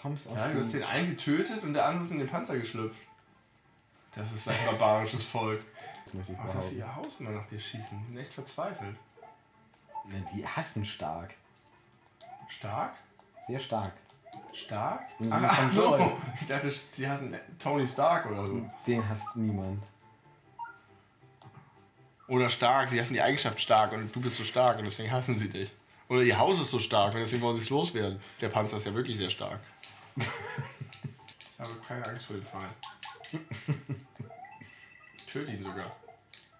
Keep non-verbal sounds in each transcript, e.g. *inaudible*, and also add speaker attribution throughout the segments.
Speaker 1: kommst aus
Speaker 2: Ja, du hast den einen getötet und der andere ist in den Panzer geschlüpft. Das ist vielleicht ein barbarisches Volk.
Speaker 1: Das möchte ich
Speaker 2: Ach, dass sie ihr Haus immer nach dir schießen. Bin echt verzweifelt.
Speaker 1: Ne, Die hassen stark.
Speaker 2: Stark?
Speaker 1: Sehr stark.
Speaker 2: Stark? Ach, ach so. Ich dachte, sie hatten Tony Stark oder so.
Speaker 1: Den hasst niemand.
Speaker 2: Oder stark, sie hassen die Eigenschaft stark und du bist so stark und deswegen hassen sie dich. Oder ihr Haus ist so stark und deswegen wollen sie es loswerden. Der Panzer ist ja wirklich sehr stark. Ich habe keine Angst vor dem. Ich töte ihn sogar.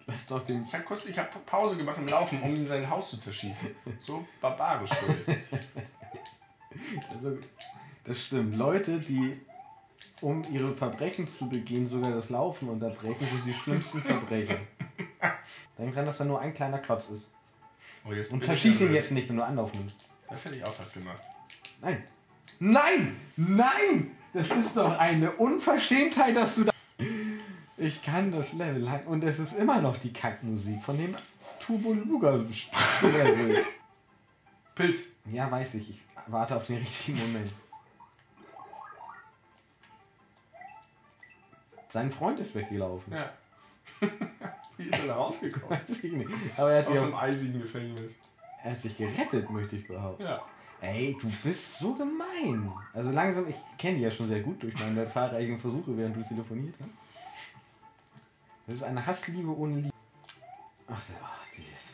Speaker 1: Lass doch den...
Speaker 2: Ich habe kurz, ich habe Pause gemacht im Laufen, um ihm sein Haus zu zerschießen. So barbarisch.
Speaker 1: Also, das stimmt. Leute, die um ihre Verbrechen zu begehen, sogar das Laufen unterbrechen, sind die schlimmsten Verbrecher. Denk dran, dass da nur ein kleiner Klotz ist.
Speaker 2: Oh,
Speaker 1: Und zerschieß ihn jetzt nicht, wenn du Anlauf nimmst.
Speaker 2: Das hätte ich auch fast gemacht.
Speaker 1: Nein. Nein! Nein! Das ist doch eine Unverschämtheit, dass du da. Ich kann das Level lang. Und es ist immer noch die Kackmusik von dem Turbo Luga Level. *laughs*
Speaker 2: Pilz.
Speaker 1: Ja, weiß ich. Ich warte auf den richtigen Moment. Sein Freund ist weggelaufen.
Speaker 2: Ja. *laughs* Wie ist er da rausgekommen?
Speaker 1: Weiß ich nicht. Aber er hat,
Speaker 2: Aus dem eisigen Gefängnis.
Speaker 1: er hat sich gerettet, möchte ich behaupten.
Speaker 2: Ja.
Speaker 1: Ey, du bist so gemein. Also langsam, ich kenne die ja schon sehr gut durch meine zahlreichen Versuche, während du telefoniert hast. Das ist eine Hassliebe ohne Liebe. Ach, ach dieses.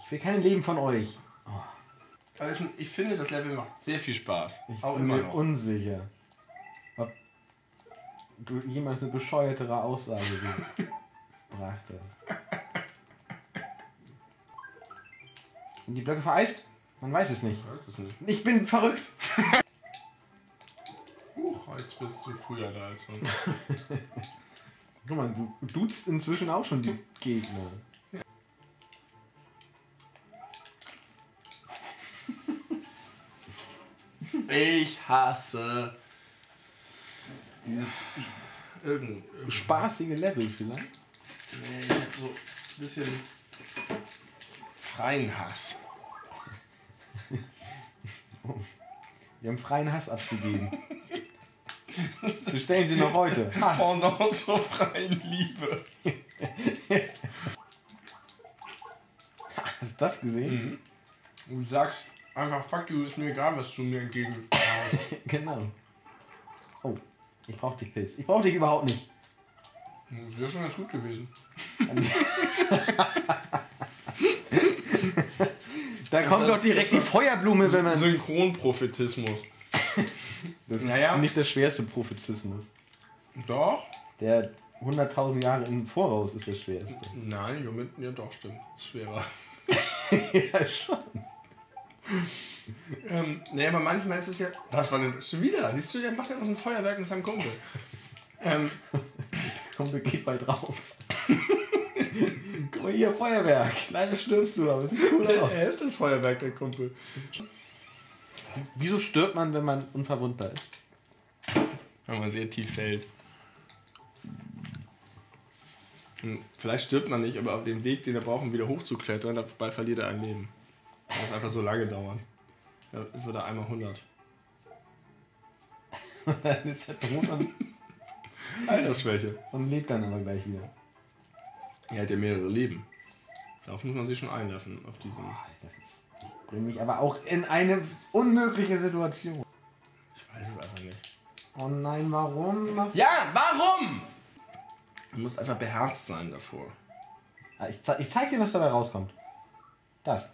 Speaker 1: Ich will kein Leben von euch.
Speaker 2: Also ich finde, das Level macht sehr viel Spaß.
Speaker 1: Ich
Speaker 2: Auch
Speaker 1: bin
Speaker 2: immer
Speaker 1: mir
Speaker 2: noch.
Speaker 1: unsicher, ob du jemals eine bescheuertere Aussage *laughs* gebracht hast. Sind die Blöcke vereist? Man weiß es nicht.
Speaker 2: Ich weiß es nicht.
Speaker 1: Ich bin verrückt. *laughs*
Speaker 2: Huch, jetzt bist du früher da als sonst. *laughs*
Speaker 1: Guck mal, du duzt inzwischen auch schon die Gegner.
Speaker 2: Ich hasse dieses irgend, irgend
Speaker 1: Spaßige Level vielleicht.
Speaker 2: nee, ich hab so ein bisschen freien Hass.
Speaker 1: Wir haben freien Hass abzugeben. So stellen sie noch heute. Hass.
Speaker 2: Pendant zur freien Liebe.
Speaker 1: Hast du das gesehen?
Speaker 2: Du sagst einfach, fuck you, ist mir egal, was du mir entgegen. *laughs*
Speaker 1: Genau. Oh, ich brauch dich, Pilz. Ich brauch dich überhaupt nicht.
Speaker 2: Das wäre schon ganz gut gewesen. *laughs*
Speaker 1: Da kommt doch direkt die Feuerblume, wenn man.
Speaker 2: Synchronprophetismus. *laughs*
Speaker 1: Das ist
Speaker 2: Naja.
Speaker 1: nicht der schwerste Prophezismus.
Speaker 2: Doch?
Speaker 1: Der 100.000 Jahre im Voraus ist der schwerste.
Speaker 2: Nein, Moment, ja doch, stimmt. Ist schwerer. *laughs*
Speaker 1: ja, schon.
Speaker 2: Ähm, nee, aber manchmal ist es ja. Das war denn schon wieder. Siehst du, der macht ja noch so ein Feuerwerk mit seinem Kumpel. Ähm, *laughs*
Speaker 1: Komm, wir geht bald drauf. Mal hier, Feuerwerk. Leider stirbst du, aber es sieht cool aus.
Speaker 2: er ist das Feuerwerk, der Kumpel.
Speaker 1: Wieso stirbt man, wenn man unverwundbar ist?
Speaker 2: Wenn man sehr tief fällt. Und vielleicht stirbt man nicht, aber auf dem Weg, den er braucht, um wieder hochzuklettern, dabei verliert er ein Leben. Das einfach so lange dauern. Es wird er einmal 100. *laughs*
Speaker 1: Dann ist er tot und, *laughs*
Speaker 2: Altersschwäche.
Speaker 1: und lebt dann aber gleich wieder.
Speaker 2: Er hat ja mehrere Leben. Darauf muss man sich schon einlassen, auf diesen.
Speaker 1: Das ist, ich bringe mich aber auch in eine unmögliche Situation.
Speaker 2: Ich weiß es einfach nicht.
Speaker 1: Oh nein, warum machst
Speaker 2: Ja, warum? Du musst einfach beherzt sein davor.
Speaker 1: Ah, Ich, zeig, ich zeig dir, was dabei rauskommt. Das.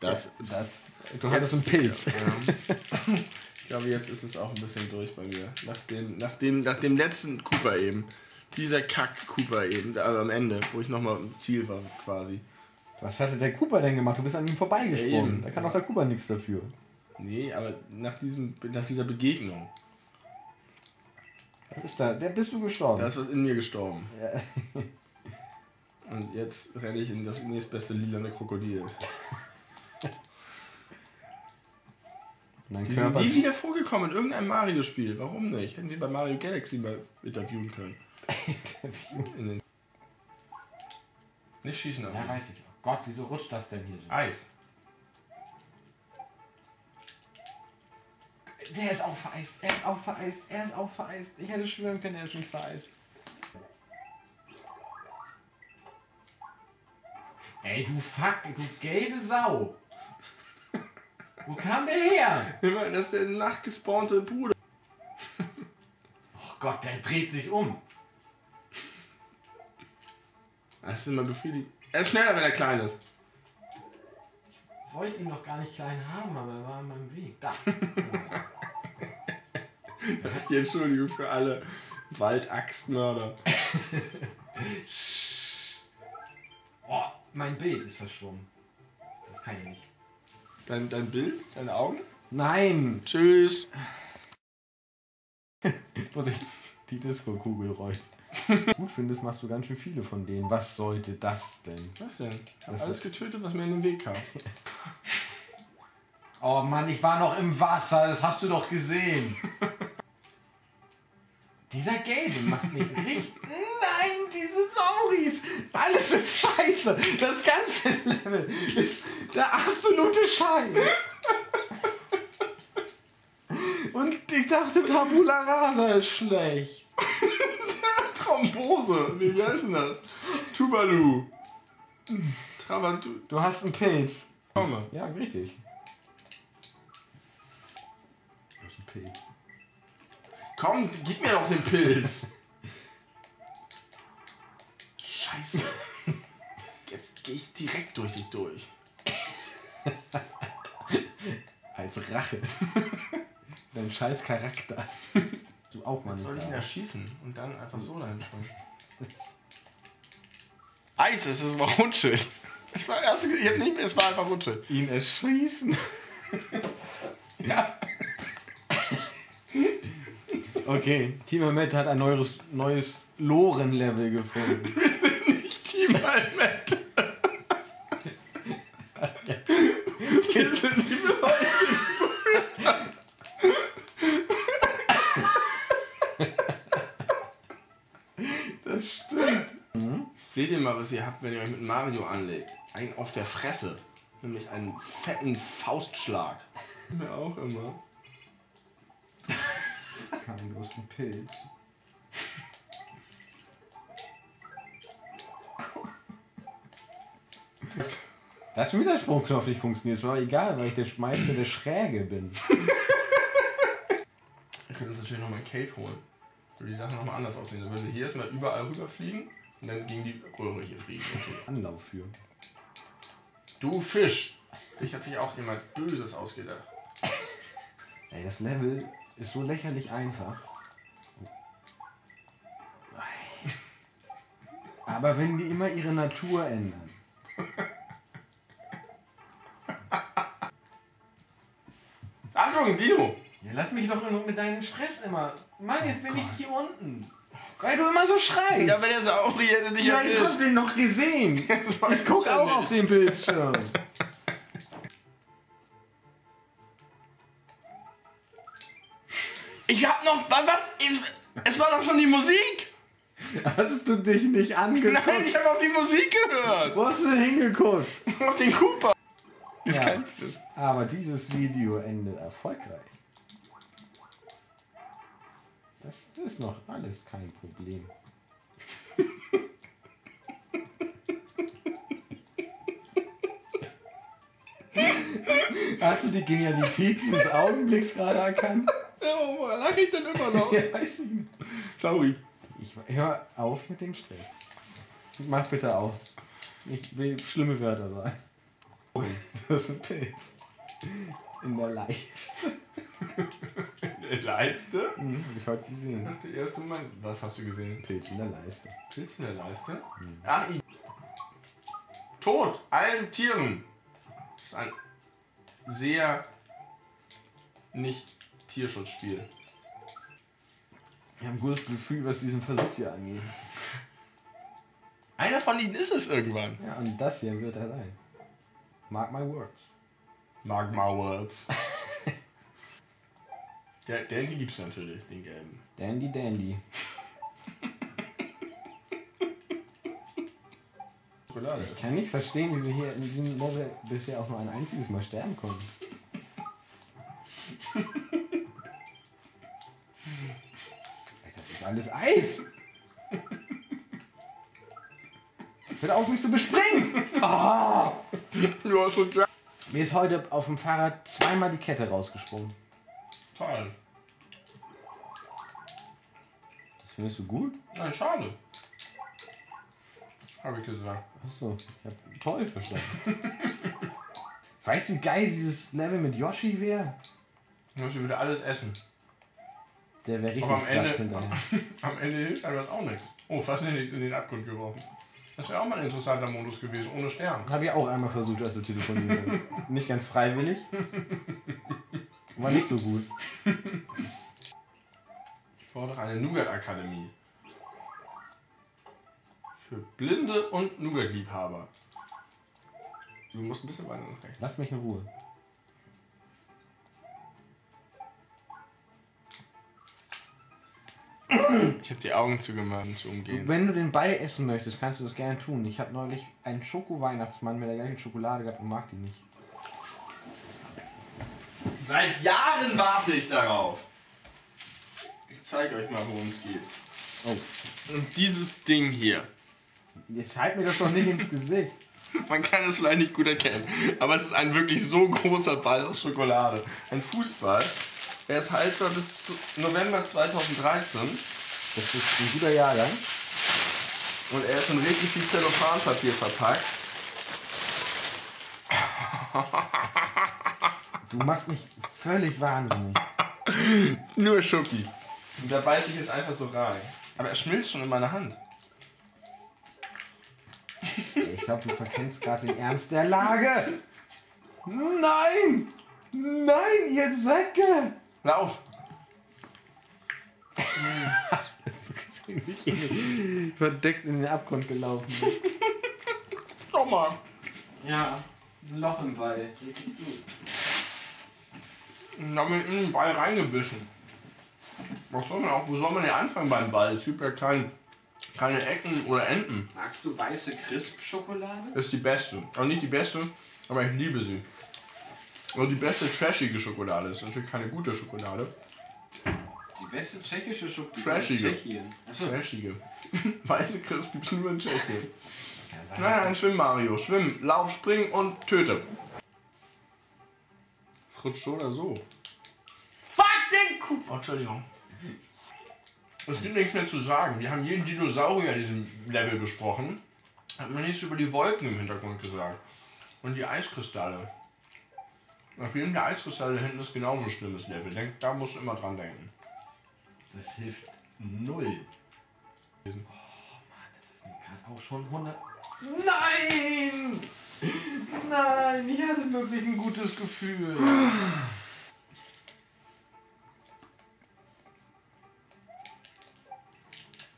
Speaker 2: Das,
Speaker 1: Das. Du hattest einen Pilz.
Speaker 2: Ja. Ich glaube, jetzt ist es auch ein bisschen durch bei mir. Nach dem, nach dem, nach dem letzten Cooper eben. Dieser Kack-Cooper eben, also am Ende, wo ich nochmal im Ziel war quasi.
Speaker 1: Was hatte der Cooper denn gemacht? Du bist an ihm
Speaker 2: Ja,
Speaker 1: vorbeigesprungen.
Speaker 2: eben.
Speaker 1: da kann auch der Cooper nichts dafür.
Speaker 2: Nee, aber nach, diesem, nach dieser Begegnung,
Speaker 1: Was ist da? Der bist du gestorben.
Speaker 2: da ist was in mir gestorben.
Speaker 1: Ja. *laughs*
Speaker 2: Und jetzt renne ich in das nächstbeste lilane Krokodil. *laughs* Die sind nie wieder vorgekommen in irgendeinem Mario-Spiel. Warum nicht? Hätten sie bei Mario Galaxy mal interviewen können. In *laughs* den nicht schießen aber.
Speaker 1: Ja, weiß ich auch. Gott, wieso rutscht das denn hier so?
Speaker 2: Eis.
Speaker 1: Der ist auch vereist, er ist auch vereist, er ist auch vereist. Ich hätte schwören können, er ist nicht vereist. Ey, du Fuck, du gelbe Sau. Wo kam der her?
Speaker 2: Das ist der nachgespawnte Bruder.
Speaker 1: Oh Gott, der dreht sich um.
Speaker 2: Das ist immer befriedigend. Er ist schneller, wenn er klein ist.
Speaker 1: Ich wollte ihn doch gar nicht klein haben, aber er war in meinem Weg. Da. *laughs*
Speaker 2: Das ist die Entschuldigung für alle Waldachsmörder. *laughs*
Speaker 1: Oh, mein Bild ist verschwommen. Das kann ich nicht.
Speaker 2: Dein, dein Bild? Deine Augen?
Speaker 1: Nein!
Speaker 2: Tschüss. *laughs*
Speaker 1: Wo sich die Disco-Kugel rollt. *laughs* Gut findest, machst du ganz schön viele von denen. Was sollte das denn?
Speaker 2: Was denn? Ich hab
Speaker 1: Das
Speaker 2: alles getötet, was mir in den Weg kam. *laughs*
Speaker 1: Oh Mann, ich war noch im Wasser, das hast du doch gesehen. *laughs* Dieser Gelbe macht mich richtig. Nein, diese Sauris! Alles ist scheiße! Das ganze Level ist der absolute Scheiß! Und ich dachte, Tabula Rasa ist schlecht.
Speaker 2: Thrombose. Wie wie heißt denn das? Tuvalu. Travatu.
Speaker 1: Du hast einen Pilz.
Speaker 2: Komme.
Speaker 1: Ja, richtig. Du hast einen Pilz.
Speaker 2: Komm, gib mir doch den Pilz. Scheiße. Jetzt gehe ich direkt durch dich durch.
Speaker 1: Als Rache. Dein scheiß Charakter. Du auch mal
Speaker 2: Was soll ich ihn erschießen und dann einfach so dahin springen? *laughs* Eis, es ist aber rutschig. Es war erst, ich hab nicht mehr, es war einfach rutschig.
Speaker 1: Ihn erschießen. *laughs*
Speaker 2: Ja.
Speaker 1: Okay, Team Ahmed hat ein neues, neues Loren-Level gefunden. *laughs*
Speaker 2: Nicht Team Almet. Wir sind die Leute.
Speaker 1: Das stimmt.
Speaker 2: Seht ihr mal, was ihr habt, wenn ihr euch mit Mario anlegt? Ein auf der Fresse. Nämlich einen fetten Faustschlag. *laughs* Mir auch immer. *laughs*
Speaker 1: Kein großen Pilz. *laughs* Da hat schon wieder der Sprungknopf nicht funktioniert. Es war aber egal, weil ich der Meister der Schräge bin.
Speaker 2: Wir können uns natürlich nochmal ein Cape holen. Würde die Sache nochmal anders aussehen. Dann würden wir hier erstmal überall rüberfliegen und dann gegen die Röhre hier fliegen. Okay.
Speaker 1: Anlauf für.
Speaker 2: Du Fisch! Dich hat sich auch jemand Böses ausgedacht.
Speaker 1: Ey, das Level ist so lächerlich einfach. Aber wenn die immer ihre Natur ändern.
Speaker 2: Achtung, Dino!
Speaker 1: Ja, lass mich doch mit deinem Stress immer. Mann, jetzt bin ich hier unten. Weil du immer so schreist.
Speaker 2: Ja, aber der Sauri hätte dich
Speaker 1: Ja, ich hab den noch gesehen. *laughs* Ich guck auch
Speaker 2: nicht.
Speaker 1: auf den Bildschirm.
Speaker 2: Ich hab noch. Was? Es, war doch schon die Musik!
Speaker 1: Hast du dich nicht angeguckt?
Speaker 2: Nein, ich habe auf die Musik gehört!
Speaker 1: Wo hast du denn hingeguckt?
Speaker 2: Auf den Cooper! Das
Speaker 1: Ja.
Speaker 2: kennst du.
Speaker 1: Aber dieses Video endet erfolgreich. Das ist noch alles kein Problem. Hast du die Genialität dieses Augenblicks gerade erkannt?
Speaker 2: Ja, warum lach ich denn immer noch? *laughs*
Speaker 1: Ja, weiß ich nicht.
Speaker 2: Sauri.
Speaker 1: Ich hör auf mit dem Stress. Mach bitte aus. Ich will schlimme Wörter sagen. Ui, Du hast einen Pilz. In der Leiste. *laughs* *laughs*
Speaker 2: Leiste?
Speaker 1: Mhm, hab ich heute gesehen.
Speaker 2: Das ist der erste Mal. Was hast du gesehen?
Speaker 1: Pilz in der Leiste.
Speaker 2: Pilz in der Leiste? Ach, i- Tod allen Tieren. Das ist ein sehr nicht Tierschutzspiel.
Speaker 1: Ich habe ein gutes Gefühl, was diesen Versuch hier angeht.
Speaker 2: Einer von ihnen ist es irgendwann.
Speaker 1: Ja, und das hier wird er sein. Mark my words.
Speaker 2: Mark my words. *laughs* Der, den gibt's natürlich, den gelben.
Speaker 1: Dandy Dandy. Ich kann nicht verstehen, wie wir hier in diesem Level bisher auch nur ein einziges Mal sterben konnten. Das ist alles Eis! Hört auf mich zu bespringen! Ah!
Speaker 2: So
Speaker 1: Mir ist heute auf dem Fahrrad zweimal die Kette rausgesprungen.
Speaker 2: Toll.
Speaker 1: Das findest du gut?
Speaker 2: Nein, schade. Habe ich gesagt.
Speaker 1: Achso, ich hab toll verstanden. *laughs* weißt du, wie geil dieses Level mit Yoshi wäre?
Speaker 2: Musst wieder alles essen.
Speaker 1: Der wäre richtig
Speaker 2: Aber am Ende-
Speaker 1: hinterher. *laughs*
Speaker 2: Am Ende hilft einem das auch nichts. Oh, fast nichts in den Abgrund geworfen. Das wäre auch mal ein interessanter Modus gewesen, ohne Stern.
Speaker 1: Habe ich auch einmal versucht, als du telefoniert hast. *laughs* Nicht ganz freiwillig. War nicht so gut.
Speaker 2: Ich fordere eine Nougat-Akademie. Für Blinde und Nougat-Liebhaber. Du musst ein bisschen weiter nach rechts.
Speaker 1: Lass mich in Ruhe.
Speaker 2: Ich habe die Augen zugemacht, um zu umgehen.
Speaker 1: Wenn du den Ball essen möchtest, kannst du das gerne tun. Ich habe neulich einen Schoko-Weihnachtsmann mit der gleichen Schokolade gehabt und mag die nicht.
Speaker 2: Seit Jahren warte ich darauf. Ich zeige euch mal, worum es geht.
Speaker 1: Oh,
Speaker 2: Und dieses Ding hier.
Speaker 1: jetzt halt mir das doch nicht ins Gesicht. *laughs*
Speaker 2: Man kann es vielleicht nicht gut erkennen, aber es ist ein wirklich so großer Ball aus Schokolade. Ein Fußball. Er ist haltbar bis November 2013
Speaker 1: Das ist ein guter Jahrgang.
Speaker 2: und er ist in richtig viel Zellophanpapier verpackt. *laughs*
Speaker 1: Du machst mich völlig wahnsinnig.
Speaker 2: Nur Schoki. Und da beiße ich jetzt einfach so rein. Aber er schmilzt schon in meiner Hand.
Speaker 1: Ich glaube, du verkennst gerade den Ernst der Lage. Nein! Nein, ihr Säcke!
Speaker 2: Lauf! *laughs*
Speaker 1: Verdeckt in den Abgrund gelaufen.
Speaker 2: Schau mal.
Speaker 1: Ja, ein Loch im Ball. Richtig gut.
Speaker 2: Und haben wir in den Ball reingebissen. Was soll man auch, wo soll man denn anfangen beim Ball? Es gibt ja kein, keine Ecken oder Enden.
Speaker 1: Magst du weiße Crisp-Schokolade?
Speaker 2: Das ist die beste. Also nicht die beste, aber ich liebe sie. Und die beste trashige Schokolade ist natürlich keine gute Schokolade.
Speaker 1: Die beste tschechische Schokolade.
Speaker 2: Trashige.
Speaker 1: Tschechien. Achso.
Speaker 2: Trashige. *laughs* Weiße Crisp gibt's nur in Tschechien.
Speaker 1: Ja, das
Speaker 2: nein, schwimm Mario. Schwimm, lauf, spring und töte. Rutscht so oder so. Fuck den Kuh! Oh, Entschuldigung. Es gibt nichts mehr zu sagen. Wir haben jeden Dinosaurier in diesem Level besprochen. Hat man nichts über die Wolken im Hintergrund gesagt. Und die Eiskristalle. Auf jedem der Eiskristalle hinten ist genauso ein schlimmes Level. Denk, da musst du immer dran denken.
Speaker 1: Das hilft null. Oh Mann, das ist mir gerade auch schon 100. Nein! Nein, ich hatte wirklich ein gutes Gefühl.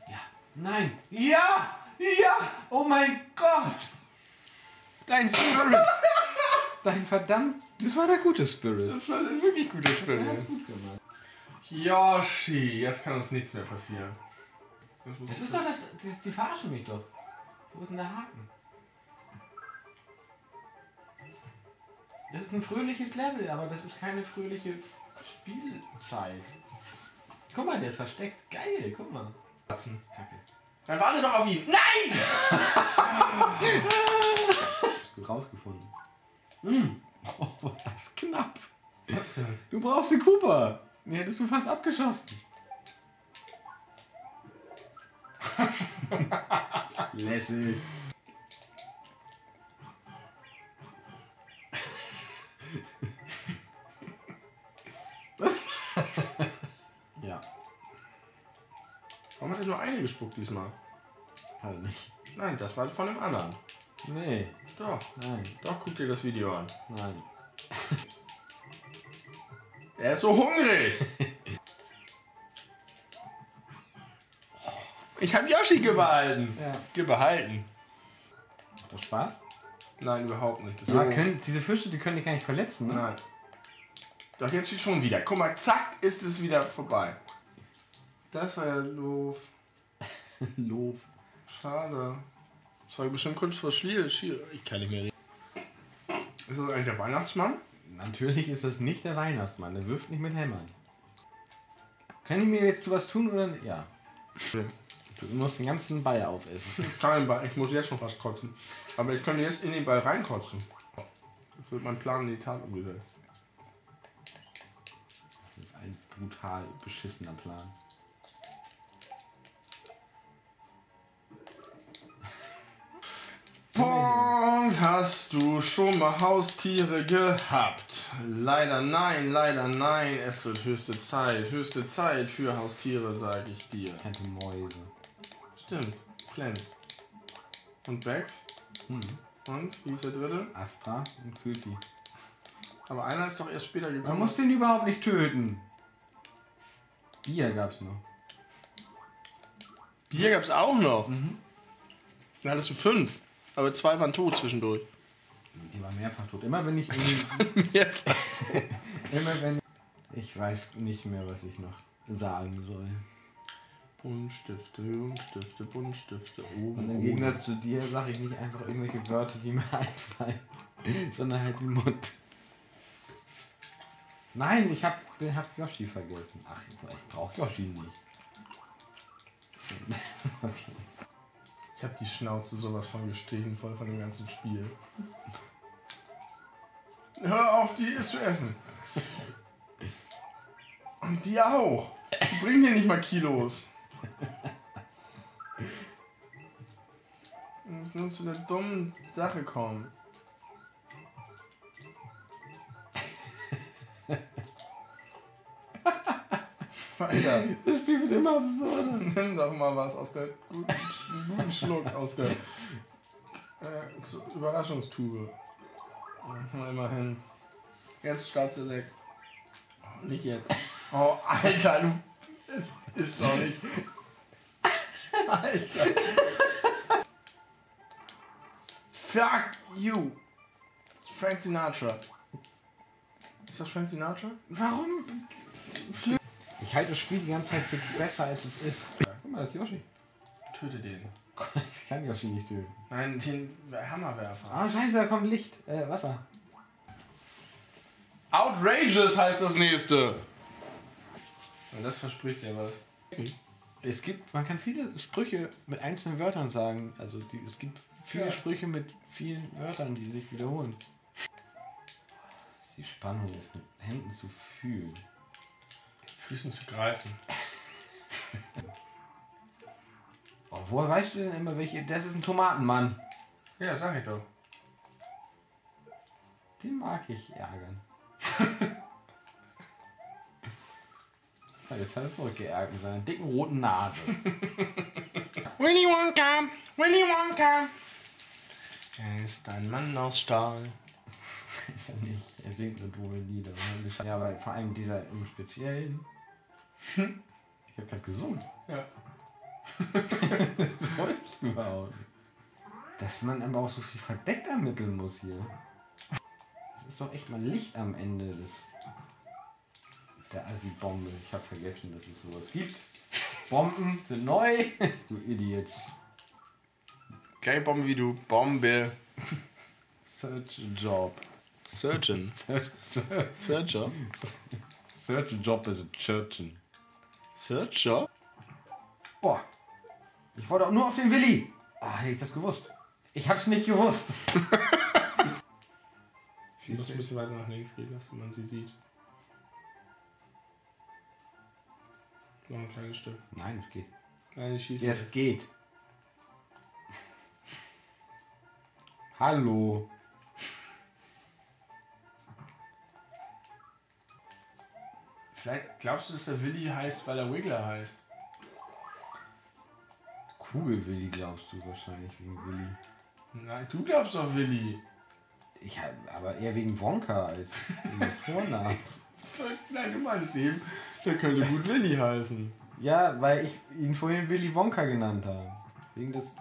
Speaker 1: Ja, nein, ja, ja, oh mein Gott! Dein Spirit! Dein verdammt, das war der gute Spirit.
Speaker 2: Das war ein wirklich gutes
Speaker 1: Das war
Speaker 2: Spiel.
Speaker 1: ganz gut gemacht.
Speaker 2: Yoshi, jetzt kann uns nichts mehr passieren. Das,
Speaker 1: Das ist doch das, das die verarschen mich doch. Wo ist denn der Haken? Das ist ein fröhliches Level, aber das ist keine fröhliche Spielzeit. Guck mal, der ist versteckt. Geil, guck mal.
Speaker 2: Katzen.
Speaker 1: Kacke.
Speaker 2: Dann warte doch auf ihn. Nein! *laughs*
Speaker 1: Hast du rausgefunden. Mm. Oh, das ist knapp.
Speaker 2: Was denn?
Speaker 1: Du brauchst den Cooper. Den hättest du fast abgeschossen. *laughs* Lässig.
Speaker 2: Warum hat er nur eine gespuckt diesmal?
Speaker 1: halt nicht.
Speaker 2: Nein, das war von dem anderen.
Speaker 1: Nee,
Speaker 2: Doch,
Speaker 1: nein,
Speaker 2: doch, guck dir das Video an.
Speaker 1: nein. *laughs*
Speaker 2: Er ist so hungrig. *laughs* Ich habe Yoshi gebehalten.
Speaker 1: Ja.
Speaker 2: Gebehalten.
Speaker 1: Macht das Spaß?
Speaker 2: Nein, überhaupt nicht. Das
Speaker 1: Ja, können, diese Fische, die können dich gar nicht verletzen, ne?
Speaker 2: Nein. Doch jetzt schon wieder. Guck mal, zack, ist es wieder vorbei. Das war ja doof. *laughs*
Speaker 1: Lob.
Speaker 2: Schade. Das war bestimmt kurz vor Schlier. Ich kann nicht mehr reden. Ist das eigentlich der Weihnachtsmann?
Speaker 1: Natürlich ist das nicht der Weihnachtsmann. Der wirft nicht mit Hämmern. Kann ich mir jetzt was tun oder nicht? Ja. Du musst den ganzen Ball aufessen.
Speaker 2: Kein Ball. Ich muss jetzt schon fast kotzen. Aber ich könnte jetzt in den Ball reinkotzen. Das wird mein Plan in die Tat umgesetzt.
Speaker 1: Das ist ein brutal beschissener Plan.
Speaker 2: Hast du schon mal Haustiere gehabt? Leider nein, leider nein. Es wird höchste Zeit. Höchste Zeit für Haustiere, sage ich dir.
Speaker 1: Ich hatte Mäuse.
Speaker 2: Stimmt. Flens. Und Bex.
Speaker 1: Hm.
Speaker 2: Und wie ist der dritte?
Speaker 1: Astra und Köti.
Speaker 2: Aber einer ist doch erst später
Speaker 1: Man
Speaker 2: gekommen.
Speaker 1: muss den überhaupt nicht töten. Bier gab's noch.
Speaker 2: Bier gab's auch noch.
Speaker 1: Mhm.
Speaker 2: Dann hattest du fünf. Aber zwei waren tot zwischendurch.
Speaker 1: Die war mehrfach tot. Immer wenn ich *laughs* irgendwie, immer wenn ich weiß nicht mehr, was ich noch sagen soll.
Speaker 2: Buntstifte, Buntstifte, Buntstifte.
Speaker 1: Und
Speaker 2: Oben,
Speaker 1: im Gegensatz zu dir sage ich nicht einfach irgendwelche Wörter, die mir *laughs* einfallen, sondern halt die Mund. Nein, ich hab, hab Yoshi vergessen. Ach, ich brauche Yoshi nicht. *laughs* Okay.
Speaker 2: Ich habe die Schnauze sowas von gestrichen, voll von dem ganzen Spiel. Hör auf, die ist zu essen. Und die auch. Die bringen dir nicht mal Kilos. Du musst nur zu der dummen Sache kommen. Weiter.
Speaker 1: Das Spiel wird immer absurder. *laughs*
Speaker 2: Nimm doch mal was aus der guten, guten Schluck aus der äh, Überraschungstube. Ja, immerhin. Jetzt startst du weg. Oh, nicht jetzt. Oh, Alter, du. Es ist doch nicht. *laughs* Alter. Fuck you. Frank Sinatra. Ist das Frank Sinatra?
Speaker 1: Warum? Ich halte das Spiel die ganze Zeit für besser, als es ist. Guck mal, das ist Yoshi.
Speaker 2: Töte den. *laughs*
Speaker 1: Ich kann Yoshi nicht töten.
Speaker 2: Nein, den Hammerwerfer.
Speaker 1: Ah, scheiße, da kommt Licht. Äh, Wasser.
Speaker 2: Outrageous heißt das nächste. Und das verspricht ja was.
Speaker 1: Es gibt, man kann viele Sprüche mit einzelnen Wörtern sagen. Also die, es gibt viele
Speaker 2: Ja.
Speaker 1: Sprüche mit vielen Wörtern, die sich wiederholen. Das ist Die Spannung ist mit Händen zu fühlen.
Speaker 2: Füßen zu greifen. *laughs*
Speaker 1: Oh, woher weißt du denn immer welche? Das ist ein Tomatenmann.
Speaker 2: Ja, sag ich doch.
Speaker 1: Den mag ich ärgern. *laughs* Jetzt hat er zurückgeärgert mit seiner dicken roten Nase. *laughs*
Speaker 2: Willy Wonka, Willy Wonka. Er ist ein Mann aus Stahl.
Speaker 1: ist er nicht. Er singt nur doofe Lieder. Ja, aber vor allem dieser im Speziellen. Ich hab grad gesungen.
Speaker 2: Ja.
Speaker 1: Das wolltest du überhaupt nicht. Dass man aber auch so viel verdeckt ermitteln muss hier. Das ist doch echt mal Licht am Ende des der Assi-Bombe. Ich habe vergessen, dass es sowas gibt. Bomben sind neu. *laughs* Du Idiots.
Speaker 2: Geil Bombe wie du. Bombe.
Speaker 1: Search a Job.
Speaker 2: Surgeon.
Speaker 1: Search a Job is a Churchen.
Speaker 2: Searcher?
Speaker 1: Boah. Ich wollte auch nur auf den Willi. Ah, hätte ich das gewusst. Ich hab's nicht gewusst. *laughs*
Speaker 2: Ich muss ein bisschen weiter nach links gehen, dass man sie sieht. Noch ein kleines Stück.
Speaker 1: Nein, es geht.
Speaker 2: Nein, ich schieße
Speaker 1: Ja, es geht. Hallo.
Speaker 2: Vielleicht glaubst du, dass der Willi heißt, weil er Wiggler heißt.
Speaker 1: Kugelwilli glaubst du wahrscheinlich wegen Willi.
Speaker 2: Nein, du glaubst doch Willi.
Speaker 1: Ich hab, aber eher wegen Wonka als wegen des Vornamens. *laughs*
Speaker 2: Nein, du meinst eben, der könnte gut Willi heißen.
Speaker 1: Ja, weil ich ihn vorhin Willy Wonka genannt habe. Wegen des.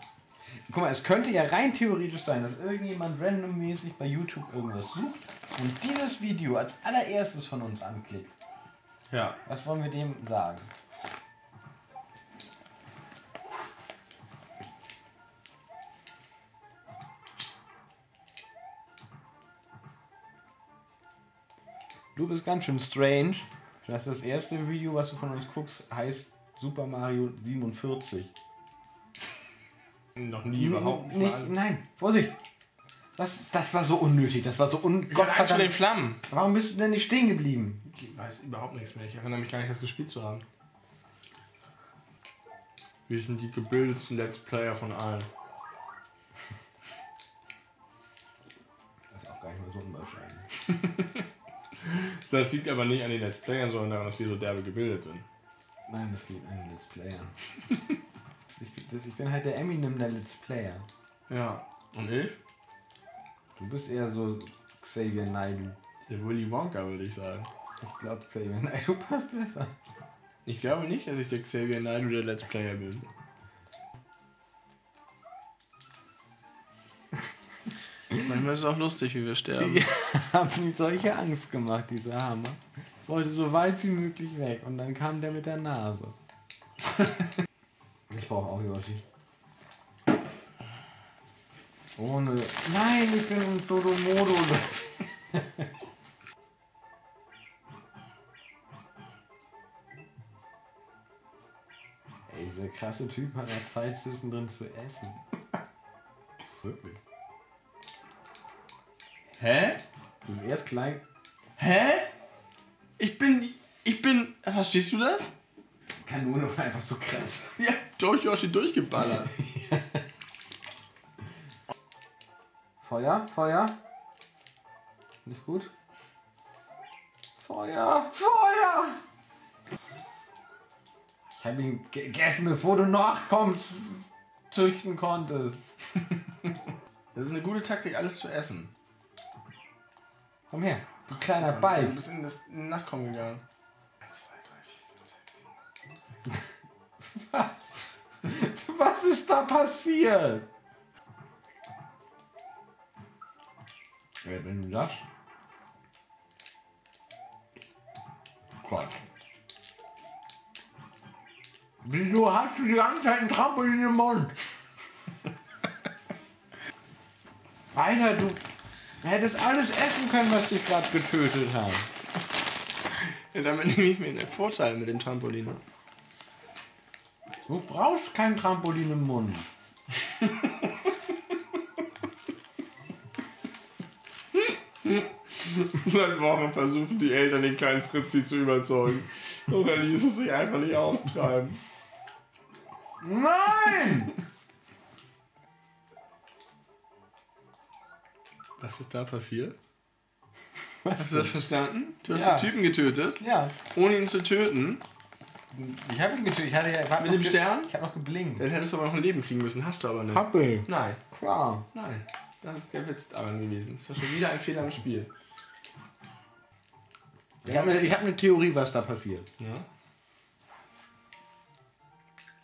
Speaker 1: Guck mal, es könnte ja rein theoretisch sein, dass irgendjemand randommäßig bei YouTube irgendwas sucht und dieses Video als allererstes von uns anklickt.
Speaker 2: Ja.
Speaker 1: Was wollen wir dem sagen? Du bist ganz schön strange. Das ist das erste Video, was du von uns guckst, heißt Super Mario 47.
Speaker 2: Noch nie überhaupt
Speaker 1: nicht.
Speaker 2: nicht
Speaker 1: nein, Vorsicht! Das, das war so unnötig, das war so un
Speaker 2: Ich bin den Flammen.
Speaker 1: Warum bist du denn nicht stehen geblieben?
Speaker 2: Ich weiß überhaupt nichts mehr. Ich erinnere mich gar nicht, das gespielt zu haben. Wir sind die gebildetsten Let's Player von allen.
Speaker 1: Das ist auch gar nicht mehr so unwahrscheinlich. *laughs*
Speaker 2: Das liegt aber nicht an den Let's Playern, sondern daran, dass wir so derbe gebildet sind.
Speaker 1: Nein, das liegt an den Let's Playern. *laughs* ich, bin- das, ich bin halt der Eminem der Let's Player.
Speaker 2: Ja. Und ich?
Speaker 1: Du bist eher so Xavier Naidoo.
Speaker 2: Der Willy Wonka, würde ich sagen.
Speaker 1: Ich glaube, Xavier Naidoo *laughs* passt besser.
Speaker 2: Ich glaube nicht, dass ich der Xavier Naidoo der Let's Player bin. Manchmal ist es auch lustig, wie wir sterben.
Speaker 1: Die *laughs* haben mir solche Angst gemacht, dieser Hammer. Ich wollte so weit wie möglich weg und dann kam der mit der Nase. *laughs* ich brauche auch Yoshi. Ohne. Nein, ich bin in Solo-Modo. Krasse Typ hat ja Zeit zwischendrin zu essen. Wirklich.
Speaker 2: Hä?
Speaker 1: Du bist erst klein.
Speaker 2: Hä? Ich bin. Ich bin. Verstehst du das?
Speaker 1: Kanone war einfach so krass. *laughs*
Speaker 2: Ja, durch Yoshi durchgeballert.
Speaker 1: Feuer, Feuer. Nicht gut. Feuer, Feuer! Ich habe ihn gegessen, bevor du nachkommst, züchten konntest. *laughs*
Speaker 2: Das ist eine gute Taktik, alles zu essen.
Speaker 1: Komm her, du kleiner
Speaker 2: Du
Speaker 1: Balk.
Speaker 2: bist in das Nachkommen gegangen. *laughs*
Speaker 1: Was? Was ist da passiert? Wer denn das? Gott. Wieso hast du die ganze Zeit ein Trampolin im Mund? *laughs* Alter, du hättest alles essen können, was dich gerade getötet hat.
Speaker 2: Ja, damit nehme ich mir den Vorteil mit dem Trampolin.
Speaker 1: Du brauchst kein Trampolin im Mund.
Speaker 2: Seit Wochen versuchen die Eltern den kleinen Fritzi zu überzeugen. Doch er ließ es sich einfach nicht austreiben.
Speaker 1: Nein!
Speaker 2: Was ist da passiert?
Speaker 1: Was
Speaker 2: Hast du das verstanden? Du hast
Speaker 1: Ja.
Speaker 2: den Typen getötet,
Speaker 1: Ja,
Speaker 2: ohne ihn zu töten.
Speaker 1: ich habe ihn getötet. Ich hatte ja ich hab
Speaker 2: Mit dem Stern?
Speaker 1: Ich habe noch geblinkt.
Speaker 2: Dann hättest du aber noch ein Leben kriegen müssen, hast du aber nicht.
Speaker 1: Happel.
Speaker 2: Nein,
Speaker 1: Klar.
Speaker 2: nein. Das ist der Witz daran gewesen. Das war schon wieder ein Fehler im Spiel.
Speaker 1: Ich habe eine, ich hab eine Theorie, was da passiert.
Speaker 2: Ja?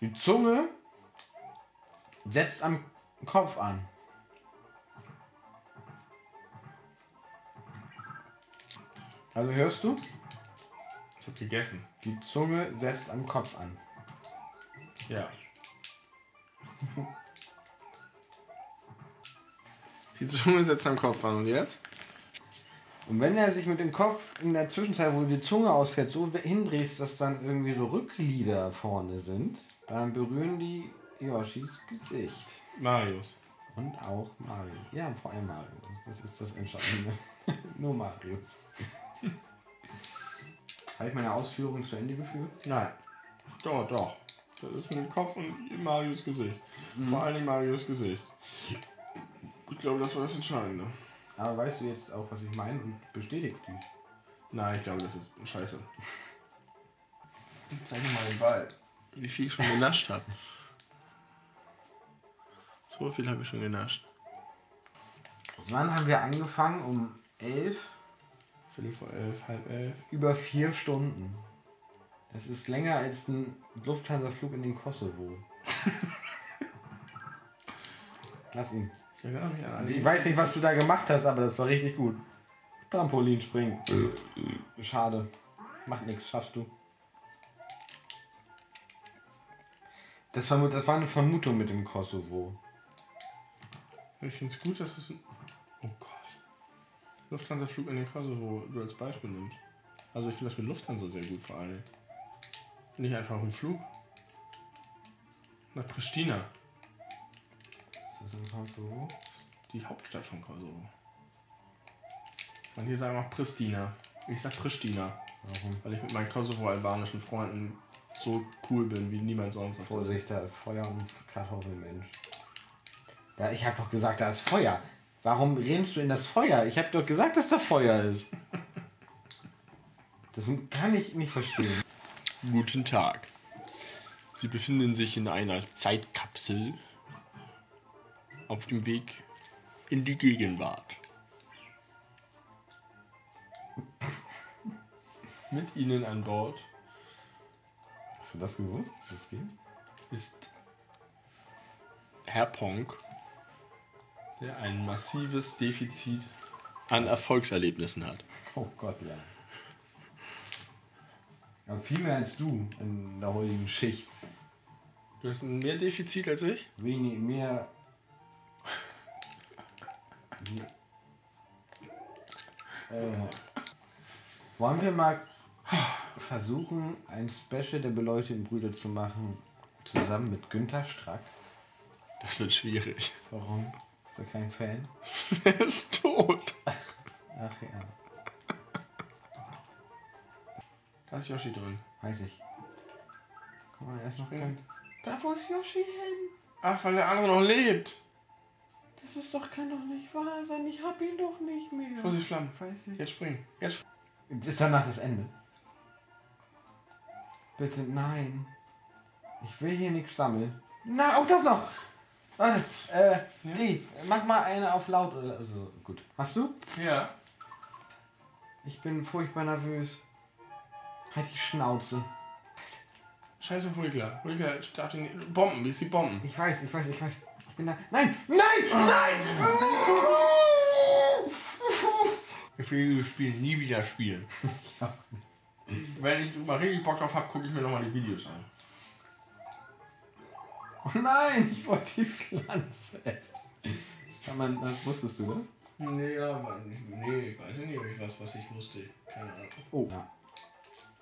Speaker 1: Die Zunge setzt am Kopf an. Also hörst du?
Speaker 2: Ich hab gegessen.
Speaker 1: Die Zunge setzt am Kopf an.
Speaker 2: Ja. *laughs* Die Zunge setzt am Kopf an und jetzt?
Speaker 1: Und wenn er sich mit dem Kopf in der Zwischenzeit, wo du die Zunge ausfährt, so hindrehst, dass dann irgendwie so Rückglieder vorne sind, dann berühren die Yoshis Gesicht.
Speaker 2: Marius.
Speaker 1: Und auch Mario. Ja, vor allem Mario. Das ist das Entscheidende. *laughs* Nur Marius. *laughs* Habe ich meine Ausführung zu Ende geführt?
Speaker 2: Nein. Doch, doch. Das ist mit dem Kopf und Marius Gesicht. Vor allen Dingen Marius Gesicht. Ich glaube, das war das Entscheidende.
Speaker 1: Aber weißt du jetzt auch, was ich meine und bestätigst dies?
Speaker 2: Nein, ich glaube, das ist scheiße. Zeig mir mal den Ball. Wie viel ich schon genascht habe. So viel habe ich schon genascht.
Speaker 1: Also wann haben wir angefangen? Um elf?
Speaker 2: Viertel vor elf, halb elf.
Speaker 1: Über vier Stunden. Das ist länger als ein Lufthansa-Flug in den Kosovo. *laughs* Lass ihn.
Speaker 2: Ich
Speaker 1: weiß nicht, was du da gemacht hast, aber das war richtig gut. Trampolin springen. Schade. Macht nichts, schaffst du. Das, vermut, das war eine Vermutung mit dem Kosovo.
Speaker 2: Ich finde es gut, dass es. ein- Oh Gott. Lufthansa-Flug in den Kosovo du als Beispiel nimmst. Also ich finde das mit Lufthansa sehr gut vor allem. Nicht einfach ein Flug. Nach Pristina.
Speaker 1: Ist das in Kosovo?
Speaker 2: Die Hauptstadt von Kosovo. Und hier sagen wir auch Pristina. Ich sag Pristina,
Speaker 1: Warum?
Speaker 2: weil ich mit meinen kosovo-albanischen Freunden so cool bin wie niemand sonst.
Speaker 1: Vorsicht, da ist Feuer und Kartoffelmensch. Da, ich habe doch gesagt, da ist Feuer. Warum rennst du in das Feuer? Ich habe doch gesagt, dass da Feuer ist. Das kann ich nicht verstehen.
Speaker 2: Guten Tag. Sie befinden sich in einer Zeitkapsel auf dem Weg in die Gegenwart. Mit Ihnen an Bord
Speaker 1: Hast du das gewusst, dass das geht?
Speaker 2: ist Herr Ponk, der ein massives Defizit an Erfolgserlebnissen hat.
Speaker 1: Oh Gott, ja. Aber viel mehr als du in der heutigen Schicht.
Speaker 2: Du hast mehr Defizit als ich?
Speaker 1: Wenig mehr. äh, wollen wir mal versuchen, ein Special der beleuchteten Brüder zu machen, zusammen mit Günther Strack?
Speaker 2: Das wird schwierig.
Speaker 1: Warum? Ist er kein Fan? *laughs*
Speaker 2: Er ist tot.
Speaker 1: Ach ja,
Speaker 2: Da ist Yoshi drin.
Speaker 1: weiß ich. Guck mal, er ist noch kein. Da wo ist Yoshi hin?
Speaker 2: Ach, weil der andere noch lebt.
Speaker 1: Das ist doch, kann doch nicht wahr sein. Ich hab ihn doch nicht mehr.
Speaker 2: Vorsicht, Flammen.
Speaker 1: Weiß ich.
Speaker 2: Jetzt springen. Jetzt springen.
Speaker 1: Ist danach das Ende? Bitte, nein. Ich will hier nichts sammeln. Na, auch das noch. Warte, äh, die, mach mal eine auf laut oder so. Gut. Hast du?
Speaker 2: Ja.
Speaker 1: Ich bin furchtbar nervös. Halt die Schnauze.
Speaker 2: Scheiße Wiggler. Wiggler startet in Bomben. Wie viele Bomben?
Speaker 1: Ich weiß, ich weiß, ich weiß. Ich bin da. Nein! Nein! Nein!
Speaker 2: Ich will dieses Spiel nie wieder spielen. *laughs*
Speaker 1: Ja.
Speaker 2: Wenn ich mal richtig Bock drauf habe, gucke ich mir nochmal die Videos an.
Speaker 1: Oh nein, ich wollte die Pflanze essen. Kann man, das wusstest du, oder?
Speaker 2: Nee, aber nee, ich weiß nicht, ob ich was, was ich wusste. Keine Ahnung.
Speaker 1: Oh. Ja.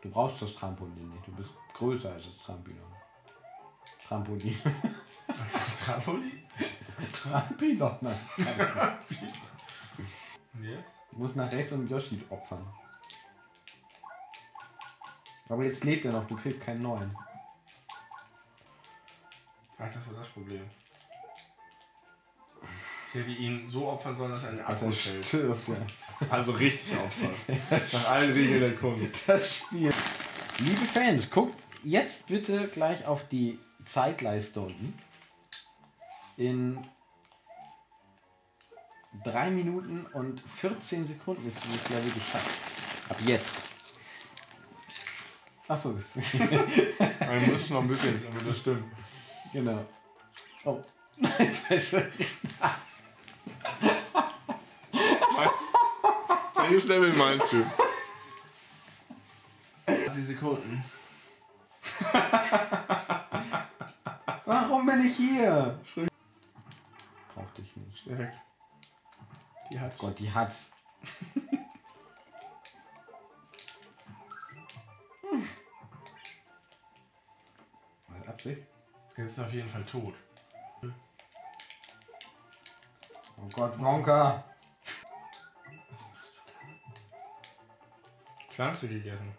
Speaker 1: Du brauchst das Trampolin nicht. Du bist größer als das Trampolin. Trampolin.
Speaker 2: Das Trampolin?
Speaker 1: Trampolin. nein.
Speaker 2: Und jetzt?
Speaker 1: Du musst nach rechts und Yoshi opfern. Aber jetzt lebt er noch, du kriegst keinen neuen.
Speaker 2: Ach, das war das Problem. Ich hätte ihn so opfern sollen, dass er
Speaker 1: Dass
Speaker 2: Akku fällt.
Speaker 1: stirbt, ja.
Speaker 2: Also richtig opfern. *laughs* Nach allen Regeln der Kunst.
Speaker 1: Das Spiel. Liebe Fans, guckt jetzt bitte gleich auf die Zeitleiste unten. In 3 Minuten und 14 Sekunden ist dieses Level geschafft. Ab jetzt. Achso, das *laughs*
Speaker 2: Man muss noch ein bisschen, aber das stimmt.
Speaker 1: genau. Oh. Nein.
Speaker 2: Welches Level meinst du? 20 Sekunden.
Speaker 1: Warum bin ich hier? Brauch dich nicht.
Speaker 2: Weg. Die hat's.
Speaker 1: Gott, die hat's. Was Absicht?
Speaker 2: Jetzt ist er auf jeden Fall tot.
Speaker 1: Oh Gott, Wonka.
Speaker 2: Pflanze gegessen.